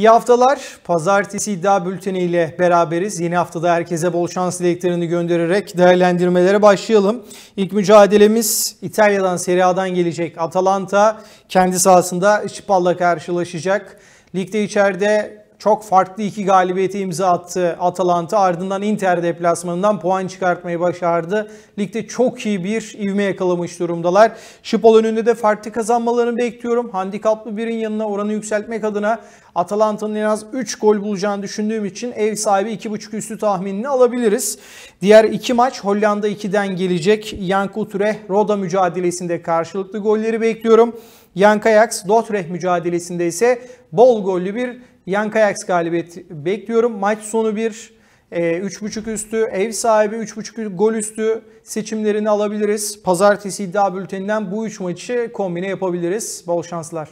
İyi haftalar. Pazartesi iddia bülteni ile beraberiz. Yeni haftada herkese bol şans dileklerini göndererek değerlendirmelere başlayalım. İlk mücadelemiz İtalya'dan Serie A'dan gelecek. Atalanta kendi sahasında Spal'la karşılaşacak. Ligde içeride çok farklı iki galibiyete imza attı Atalanta. Ardından Inter deplasmanından puan çıkartmayı başardı. Ligde çok iyi bir ivme yakalamış durumdalar. Şipol önünde de farklı kazanmalarını bekliyorum. Handikaplı birin yanına oranı yükseltmek adına Atalanta'nın en az 3 gol bulacağını düşündüğüm için ev sahibi 2.5 üstü tahminini alabiliriz. Diğer iki maç Hollanda 2'den gelecek. Yank Utrecht Roda mücadelesinde karşılıklı golleri bekliyorum. Yank Ajax Dordrecht mücadelesinde ise bol gollü bir Yank Ajax galibiyet bekliyorum. Maç sonu bir 3.5 üstü, ev sahibi 3.5 gol üstü seçimlerini alabiliriz. Pazartesi iddia bülteninden bu 3 maçı kombine yapabiliriz. Bol şanslar.